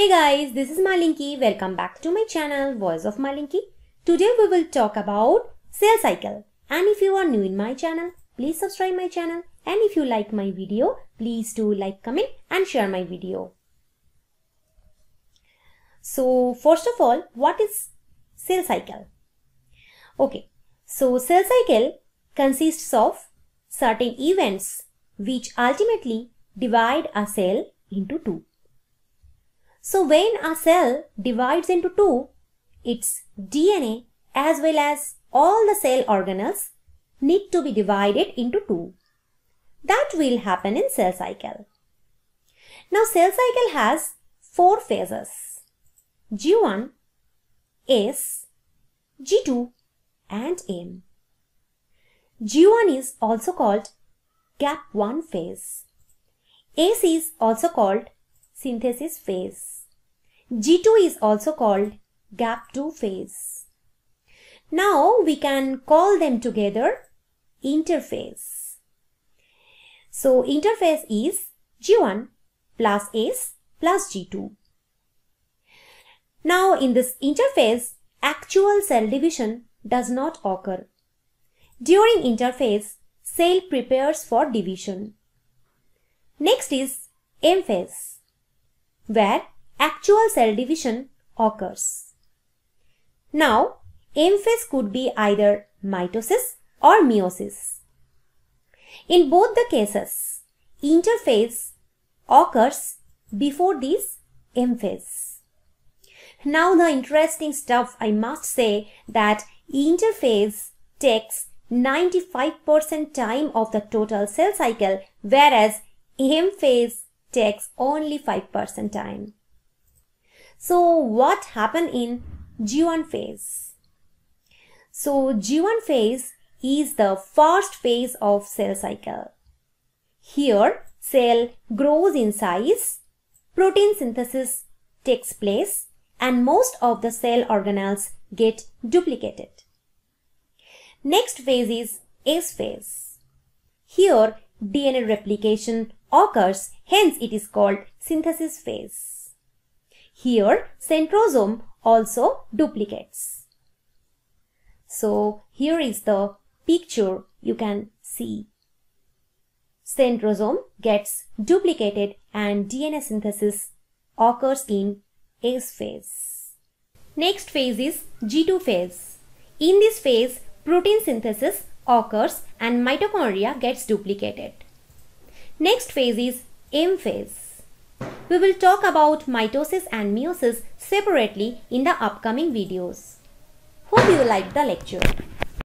Hey guys, this is Malinki. Welcome back to my channel Voice of Malinki. Today we will talk about cell cycle. And if you are new in my channel, please subscribe my channel. And if you like my video, please do like, comment and share my video. So first of all, what is cell cycle? Okay, so cell cycle consists of certain events which ultimately divide a cell into two. So when a cell divides into two, its DNA as well as all the cell organelles need to be divided into two. That will happen in cell cycle. Now cell cycle has four phases. G1, S, G2 and M. G1 is also called gap 1 phase. S is also called synthesis phase. G2 is also called gap 2 phase. Now we can call them together interphase. So interphase is G1 plus S plus G2. Now in this interphase, actual cell division does not occur. During interphase, cell prepares for division. Next is M phase, where actual cell division occurs. Now, M phase could be either mitosis or meiosis. In both the cases, interphase occurs before this M phase. Now the interesting stuff I must say that interphase takes 95% time of the total cell cycle whereas M phase takes only 5% time. So what happened in G1 phase? So G1 phase is the first phase of cell cycle. Here cell grows in size, protein synthesis takes place and most of the cell organelles get duplicated. Next phase is S phase. Here DNA replication occurs, hence it is called synthesis phase. Here centrosome also duplicates. So here is the picture you can see. Centrosome gets duplicated and DNA synthesis occurs in S phase. Next phase is G2 phase. In this phase, protein synthesis occurs and mitochondria gets duplicated. Next phase is M phase. We will talk about mitosis and meiosis separately in the upcoming videos. Hope you liked the lecture.